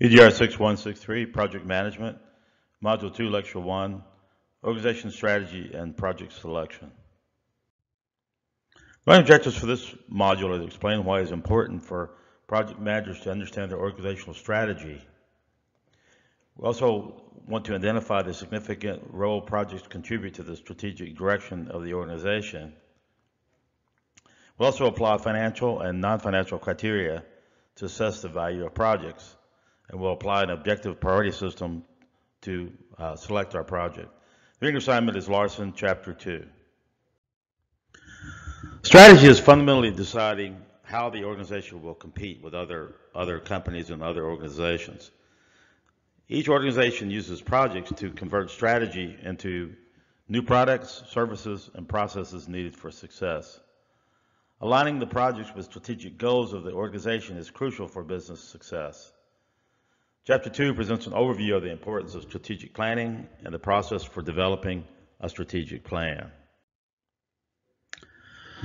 EGR 6163, Project Management, Module 2, Lecture 1, Organization Strategy and Project Selection. My objectives for this module are to explain why it's important for project managers to understand their organizational strategy. We also want to identify the significant role projects contribute to the strategic direction of the organization. We'll also apply financial and non-financial criteria to assess the value of projects and we'll apply an objective priority system to uh, select our project. The reading assignment is Larson, Chapter 2. Strategy is fundamentally deciding how the organization will compete with other, other companies and other organizations. Each organization uses projects to convert strategy into new products, services, and processes needed for success. Aligning the projects with strategic goals of the organization is crucial for business success. Chapter 2 presents an overview of the importance of strategic planning and the process for developing a strategic plan.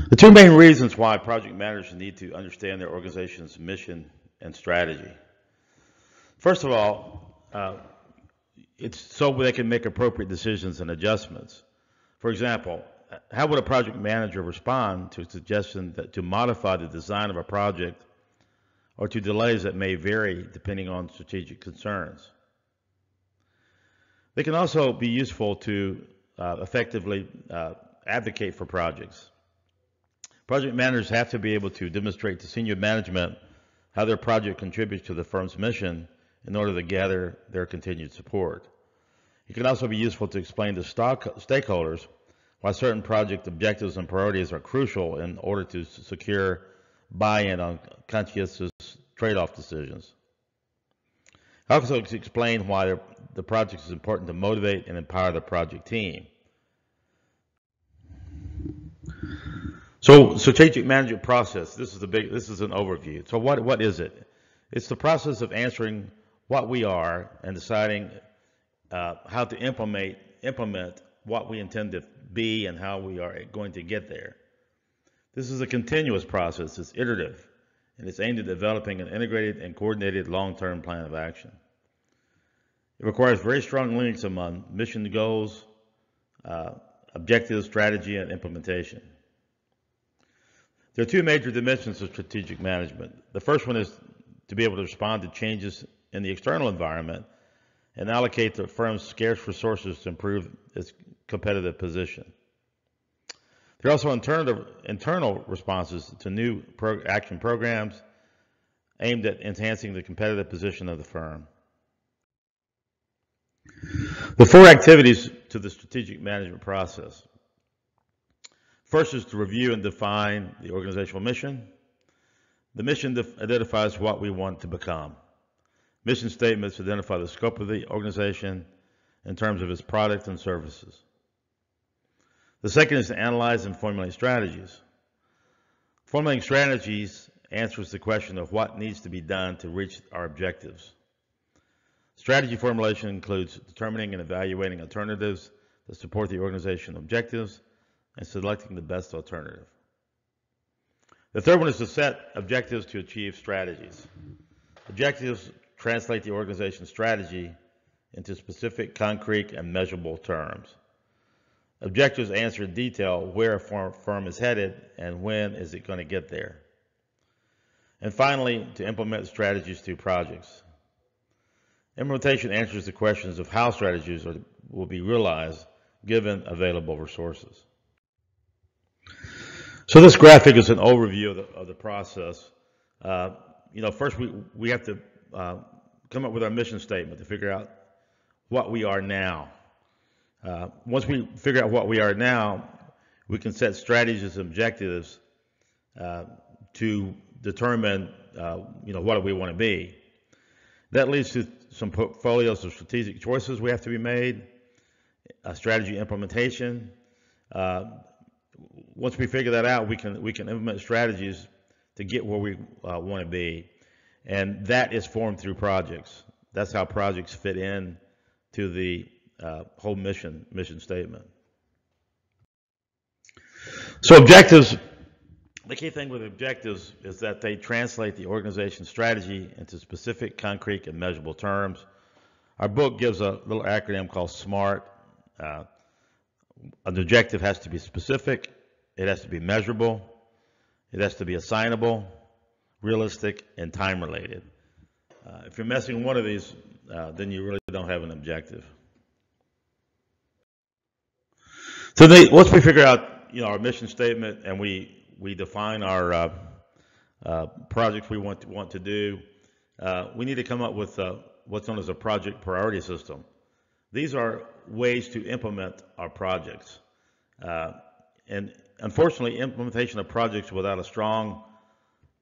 The two main reasons why project managers need to understand their organization's mission and strategy. First of all, uh, it's so they can make appropriate decisions and adjustments. For example, how would a project manager respond to a suggestion that to modify the design of a project or to delays that may vary depending on strategic concerns. They can also be useful to uh, effectively uh, advocate for projects. Project managers have to be able to demonstrate to senior management how their project contributes to the firm's mission in order to gather their continued support. It can also be useful to explain to stock stakeholders why certain project objectives and priorities are crucial in order to secure buy-in on conscientious trade-off decisions. I also explain why the project is important to motivate and empower the project team. So strategic management process, this is a big, this is an overview. So what, what is it? It's the process of answering what we are and deciding uh, how to implement, implement what we intend to be and how we are going to get there. This is a continuous process, it's iterative and it's aimed at developing an integrated and coordinated long-term plan of action. It requires very strong links among mission goals, uh, objectives, strategy, and implementation. There are two major dimensions of strategic management. The first one is to be able to respond to changes in the external environment and allocate the firm's scarce resources to improve its competitive position. There are also internal, internal responses to new pro action programs aimed at enhancing the competitive position of the firm. The four activities to the strategic management process. First is to review and define the organizational mission. The mission identifies what we want to become. Mission statements identify the scope of the organization in terms of its product and services. The second is to analyze and formulate strategies. Formulating strategies answers the question of what needs to be done to reach our objectives. Strategy formulation includes determining and evaluating alternatives that support the organization objectives and selecting the best alternative. The third one is to set objectives to achieve strategies. Objectives translate the organization's strategy into specific, concrete, and measurable terms. Objectives answer in detail where a firm is headed and when is it going to get there. And finally, to implement strategies through projects. Implementation answers the questions of how strategies are, will be realized given available resources. So this graphic is an overview of the, of the process. Uh, you know, first we, we have to uh, come up with our mission statement to figure out what we are now. Uh, once we figure out what we are now, we can set strategies and objectives uh, to determine, uh, you know, what do we want to be. That leads to some portfolios of strategic choices we have to be made, a strategy implementation. Uh, once we figure that out, we can we can implement strategies to get where we uh, want to be, and that is formed through projects. That's how projects fit in to the uh, whole mission mission statement. So objectives the key thing with objectives is that they translate the organization strategy into specific, concrete, and measurable terms. Our book gives a little acronym called SMART. Uh, an objective has to be specific, it has to be measurable, it has to be assignable, realistic, and time related. Uh, if you're missing one of these, uh, then you really don't have an objective. So they, once we figure out, you know, our mission statement and we we define our uh, uh, projects we want to, want to do, uh, we need to come up with uh, what's known as a project priority system. These are ways to implement our projects. Uh, and unfortunately, implementation of projects without a strong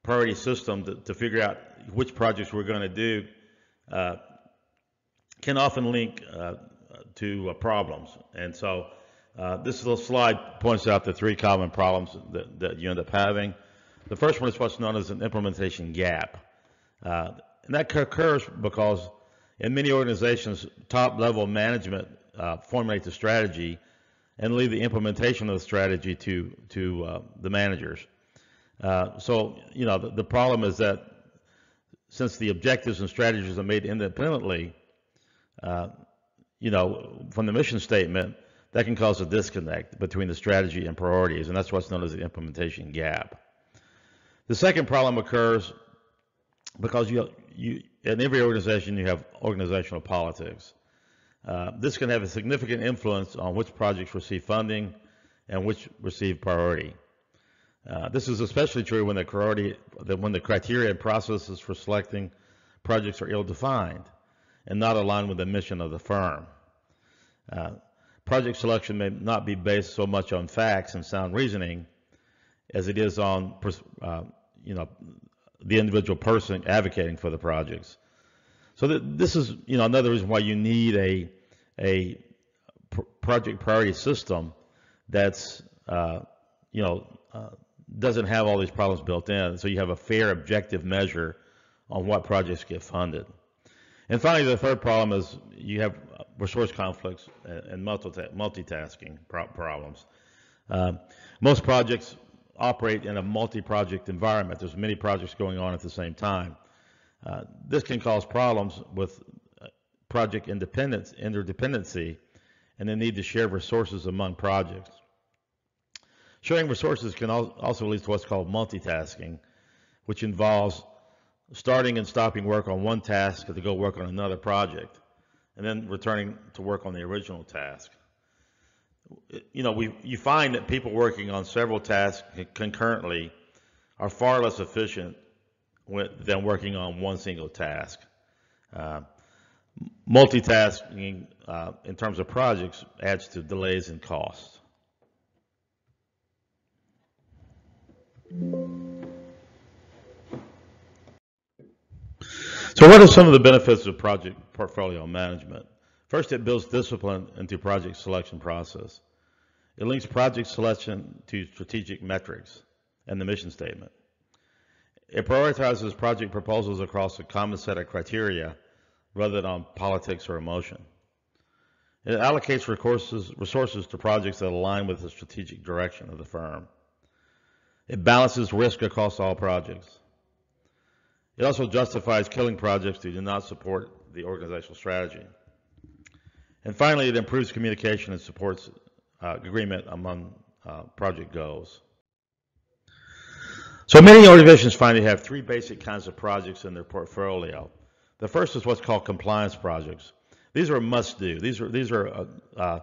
priority system to, to figure out which projects we're going to do uh, can often link to problems. And so uh, this little slide points out the three common problems that, that, you end up having. The first one is what's known as an implementation gap. Uh, and that occurs because in many organizations, top level management uh, formulate the strategy and leave the implementation of the strategy to, to uh, the managers. Uh, so, you know, the, the, problem is that since the objectives and strategies are made independently, you know, from the mission statement, that can cause a disconnect between the strategy and priorities, and that's what's known as the implementation gap. The second problem occurs because you, you in every organization you have organizational politics. Uh, this can have a significant influence on which projects receive funding and which receive priority. Uh, this is especially true when the, priority, when the criteria and processes for selecting projects are ill-defined and not aligned with the mission of the firm. Uh, project selection may not be based so much on facts and sound reasoning as it is on, uh, you know, the individual person advocating for the projects. So th this is, you know, another reason why you need a a pr project priority system that's, uh, you know, uh, doesn't have all these problems built in. So you have a fair, objective measure on what projects get funded. And finally, the third problem is you have resource conflicts and multitasking problems. Uh, most projects operate in a multi-project environment. There's many projects going on at the same time. Uh, this can cause problems with uh, project independence, interdependency, and the need to share resources among projects. Sharing resources can also lead to what's called multitasking, which involves starting and stopping work on one task to go work on another project and then returning to work on the original task. You know, we, you find that people working on several tasks concurrently are far less efficient than working on one single task. Uh, multitasking uh, in terms of projects adds to delays and costs. So what are some of the benefits of project portfolio management? First, it builds discipline into project selection process. It links project selection to strategic metrics and the mission statement. It prioritizes project proposals across a common set of criteria rather than on politics or emotion. It allocates resources, resources to projects that align with the strategic direction of the firm. It balances risk across all projects. It also justifies killing projects that do not support the organizational strategy. And finally, it improves communication and supports uh, agreement among uh, project goals. So many organizations find they have three basic kinds of projects in their portfolio. The first is what's called compliance projects. These are must do. These are these are uh, uh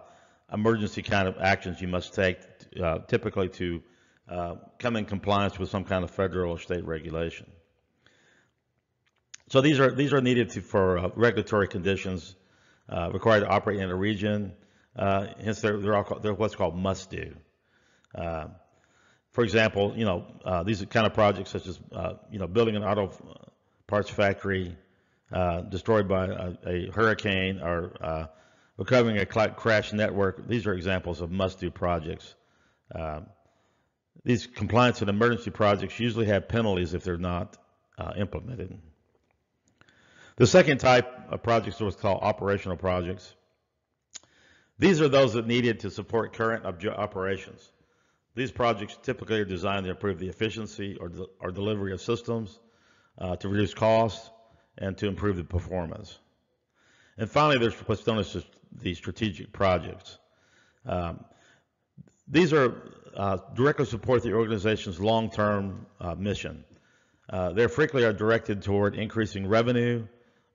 emergency kind of actions you must take, uh, typically to uh, come in compliance with some kind of federal or state regulation. So these are these are needed to, for uh, regulatory conditions uh, required to operate in a region. Uh, hence, they're they're, all, they're, what's called must do. Uh, for example, you know uh, these are kind of projects such as uh, you know building an auto parts factory destroyed by a, a hurricane or recovering a crash network. These are examples of must do projects. these compliance and emergency projects usually have penalties if they're not implemented. The second type of projects was called operational projects. These are those that needed to support current operations. These projects typically are designed to improve the efficiency or, de- or delivery of systems, uh, to reduce costs, and to improve the performance. And finally, there's what's known as the strategic projects. Um, these are uh, directly support the organization's long-term uh, mission. Uh, they frequently are directed toward increasing revenue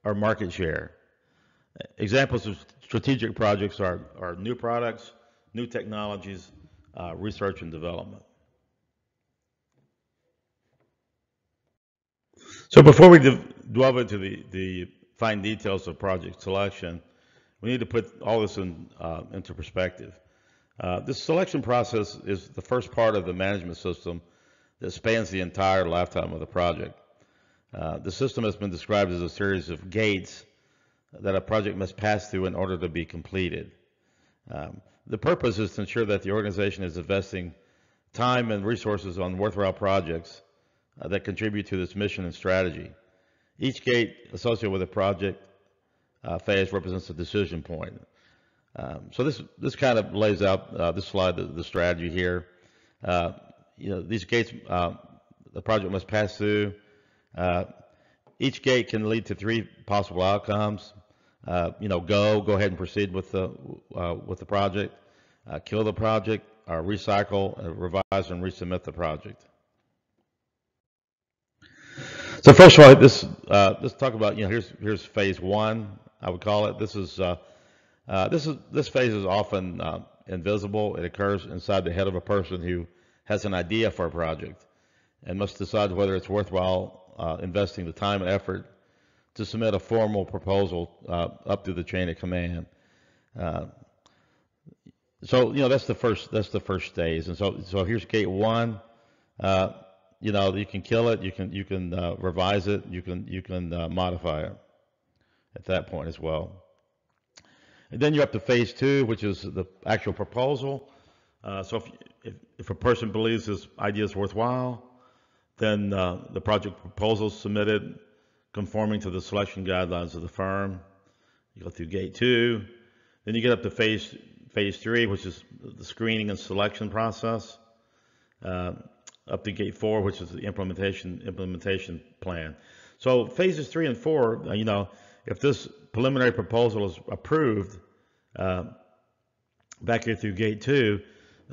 or market share. Examples of strategic projects are, are new products, new technologies, uh, research and development. So before we delve into the, the fine details of project selection, we need to put all this in, uh, into perspective. Uh, this selection process is the first part of the management system that spans the entire lifetime of the project. Uh, the system has been described as a series of gates that a project must pass through in order to be completed. Um, the purpose is to ensure that the organization is investing time and resources on worthwhile projects uh, that contribute to this mission and strategy. Each gate associated with a project uh, phase represents a decision point. Um, so this this kind of lays out uh, this slide the, the strategy here. Uh, you know these gates uh, the project must pass through. Uh, each gate can lead to three possible outcomes. Uh, you know, go go ahead and proceed with the uh, with the project, kill the project, or recycle, revise, and resubmit the project. So first of all, this let's talk about you know here's here's phase one. I would call it. This is uh, this is this phase is often uh, invisible. It occurs inside the head of a person who has an idea for a project and must decide whether it's worthwhile uh, investing the time and effort to submit a formal proposal uh, up through the chain of command. Uh, so you know that's the first that's the first stage, and so so here's gate one. you know you can kill it, you can you can revise it, you can you can modify it at that point as well. And then you're up to phase two, which is the actual proposal. Uh, so if, if, if, a person believes this idea is worthwhile, then uh, the project proposal submitted conforming to the selection guidelines of the firm. You go through gate two. Then you get up to phase, phase three, which is the screening and selection process. Uh, up to gate four, which is the implementation implementation plan. So phases three and four, uh, you know, if this preliminary proposal is approved uh, back here through gate two,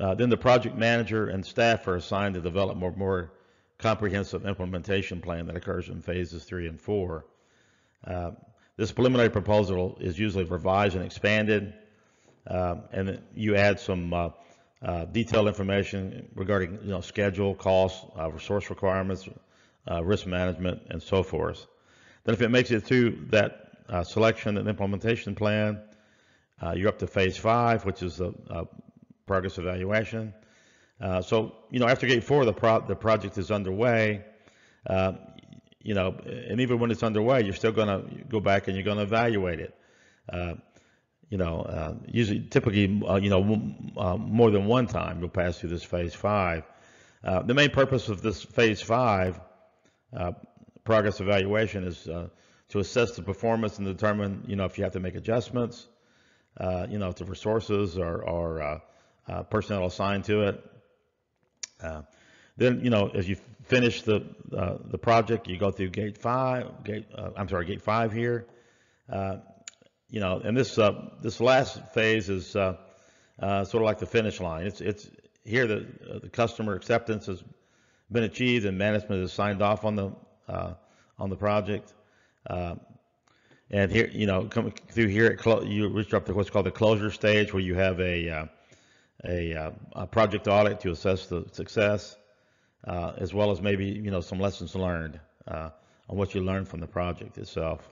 uh, then the project manager and staff are assigned to develop more, more comprehensive implementation plan that occurs in phases three and four. Uh, this preliminary proposal is usually revised and expanded, uh, and you add some uh, uh, detailed information regarding you know, schedule, costs, resource requirements, risk management, and so forth. Then if it makes it through that uh, selection and implementation plan. Uh, you're up to phase five, which is the uh, progress evaluation. Uh, so, you know, after gate four, the, pro the project is underway. Uh, you know, and even when it's underway, you're still going to go back and you're going to evaluate it. Uh, you know, usually, typically, you know, more than one time you'll pass through this phase five. the main purpose of this phase five progress evaluation is to assess the performance and determine, you know, if you have to make adjustments, uh, you know, to resources or, uh, uh, personnel assigned to it. Uh, then, you know, as you finish the uh, the project, you go through gate five. Gate, uh, I'm sorry, gate five here. you know, and this this last phase is sort of like the finish line. It's it's here the the customer acceptance has been achieved and management has signed off on the on the project. Uh, and here, you know, coming through here, you reach up to what's called the closure stage, where you have a uh, a, uh, a, project audit to assess the success, uh, as well as maybe you know some lessons learned uh, on what you learned from the project itself.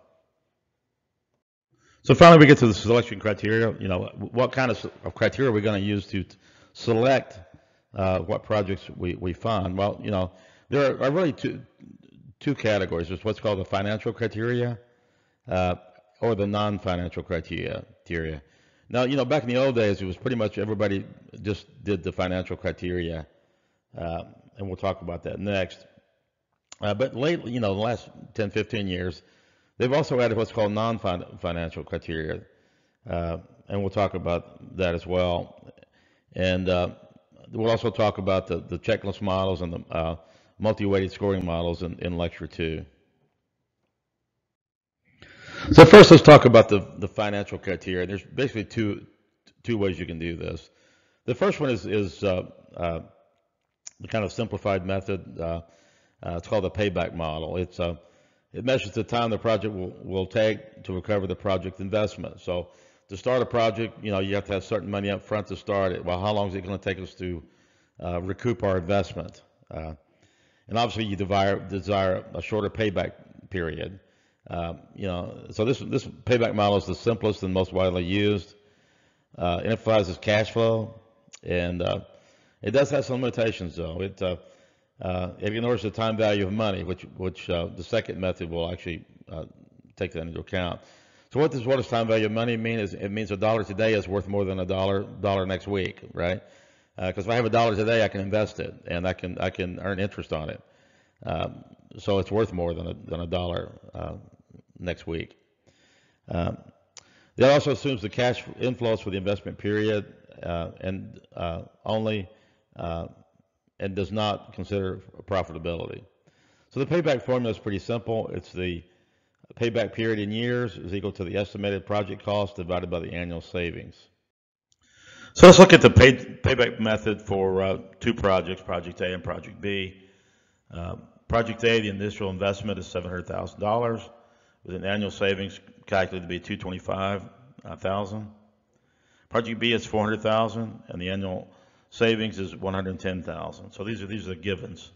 So finally, we get to the selection criteria. You know, what kind of, of criteria are we going to use to select uh, what projects we, we fund? Well, you know, there are really two two categories. There's what's called the financial criteria uh, or the non-financial criteria. Now, you know, back in the old days, it was pretty much everybody just did the financial criteria, uh, and we'll talk about that next. Uh, but lately, you know, the last 10, 15 years, they've also added what's called non-financial criteria, uh, and we'll talk about that as well. And uh, we'll also talk about the, the checklist models and the uh, multi-weighted scoring models in, in lecture two. So first, let's talk about the, the financial criteria. There's basically two two ways you can do this. The first one is is uh, uh, the kind of simplified method. Uh, uh it's called the payback model. It's uh, it measures the time the project will, will take to recover the project investment. So to start a project, you know, you have to have certain money up front to start it. Well, how long is it going to take us to uh, recoup our investment? and obviously, you desire, desire a shorter payback period. Um, you know, so this this payback model is the simplest and most widely used. Uh, it emphasizes cash flow, and uh, it does have some limitations though. It uh, uh it ignores the time value of money, which which uh, the second method will actually uh, take that into account. So what does what does time value of money mean? Is it means a dollar today is worth more than a dollar dollar next week, right? Because if I have a dollar today, I can invest it and I can I can earn interest on it. Um, so it's worth more than a than a dollar next week. Um, that also assumes the cash inflows for the investment period uh, and uh, only uh, and does not consider profitability. So the payback formula is pretty simple. It's the payback period in years is equal to the estimated project cost divided by the annual savings. So let's look at the pay, payback method for uh, two projects, Project A and Project B. Uh, project A, the initial investment is $700,000 with an annual savings calculated to be 225,000. Project B is 400,000 and the annual savings is 110,000. So these are these are the givens,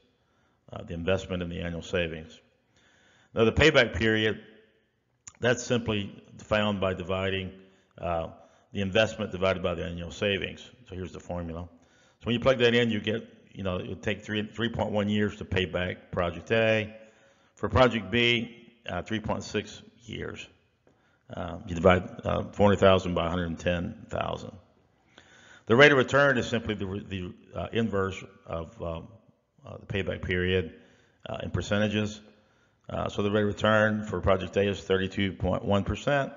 uh, the investment and the annual savings. Now the payback period, that's simply found by dividing uh, the investment divided by the annual savings. So here's the formula. So when you plug that in, you get, you know, it would take three 3.1 years to pay back Project A. For Project B, uh, 3.6 years. Uh, you divide uh, 400,000 by 110,000. The rate of return is simply the, the uh, inverse of um, uh, the payback period uh, in percentages. so the rate of return for project A is 32.1%.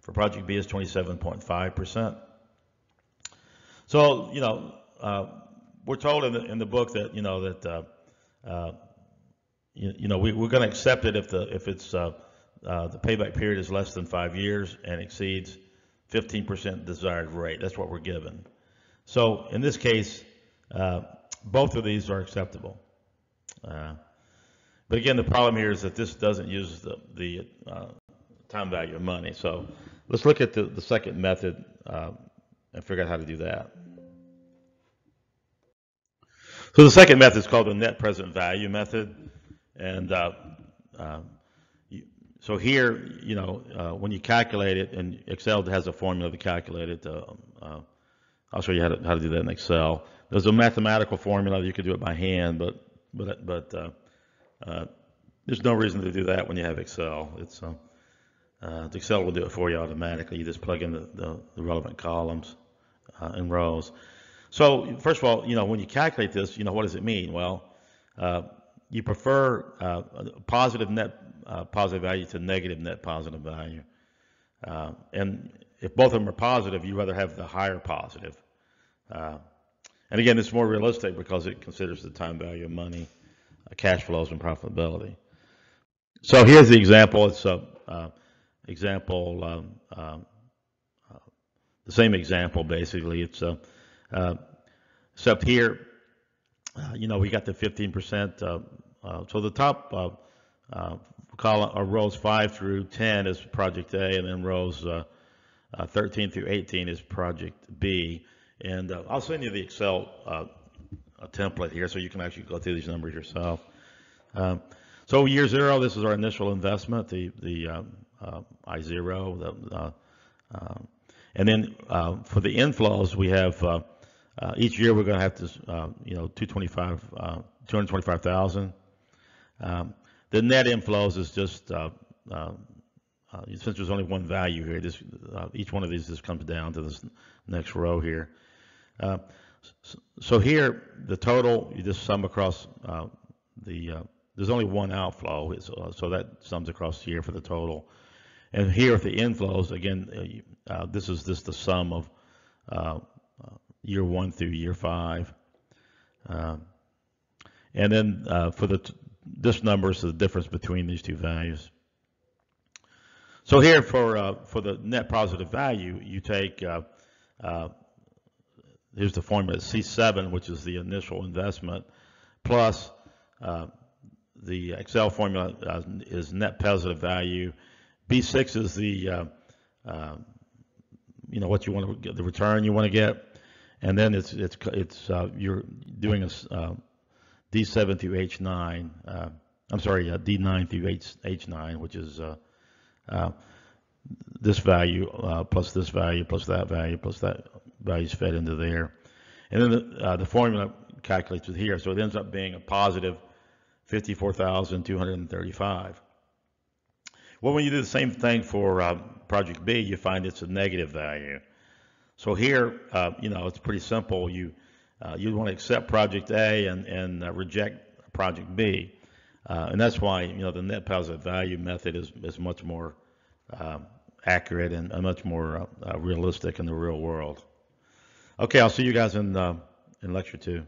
For project B is 27.5%. So, you know, we're told in the, in the book that, you know, that you, you know, we, are going to accept it if the if it's uh, uh, the payback period is less than five years and exceeds 15% desired rate. That's what we're given. So in this case, uh, both of these are acceptable. Uh, but again, the problem here is that this doesn't use the, the uh, time value of money. So let's look at the, the second method uh, and figure out how to do that. So the second method is called the net present value method. And uh, uh, so here, you know, uh, when you calculate it, and Excel has a formula to calculate it. Uh, uh, I'll show you how to, how to do that in Excel. There's a mathematical formula. You could do it by hand, but but but uh, there's no reason to do that when you have Excel. It's Excel will do it for you automatically. You just plug in the, the, the relevant columns and rows. So first of all, you know, when you calculate this, you know, what does it mean? Well, uh, you prefer uh, positive net uh, positive value to negative net positive value. Uh, and if both of them are positive, you rather have the higher positive. Uh, and again, it's more realistic because it considers the time value of money, uh, cash flows, and profitability. So here's the example. It's a uh, example, um, um, the same example basically. It's except here, you know, we got the 15% uh, so the top uh, uh, column, or rows 5 through 10 is Project A, and then rows 13 through 18 is Project B. And I'll send you the Excel template here so you can actually go through these numbers yourself. Um, so year zero, this is our initial investment, the the um, uh, I zero. The, uh, uh, and then for the inflows, we have each year we're going to have to, you know, 225, 225,000. Um, the net inflows is just, uh, uh, uh, since there's only one value here, this, uh, each one of these just comes down to this next row here. Uh, so here, the total, you just sum across uh, the, there's only one outflow, so that sums across here for the total. And here with the inflows, again, this is just the sum of year one through year five. Um, and then uh, for the this number is the difference between these two values. So here for uh, for the net positive value, you take uh, uh, here's the formula C7, which is the initial investment, plus uh, the Excel formula uh, is net positive value. B6 is the uh, you know what you want to get, the return you want to get, and then it's it's it's you're doing a D7 through H9. Uh, I'm sorry, uh, D9 through H, H9, which is uh, uh, this value uh, plus this value plus that value plus that value is fed into there. And then the, the formula calculates it here, so it ends up being a positive 54,235. Well, when you do the same thing for project B, you find it's a negative value. So here, uh, you know, it's pretty simple. You uh, you want to accept project A and and uh, reject project B, uh, and that's why you know the net positive value method is is much more um, accurate and much more uh, realistic in the real world. Okay, I'll see you guys in uh, in lecture two.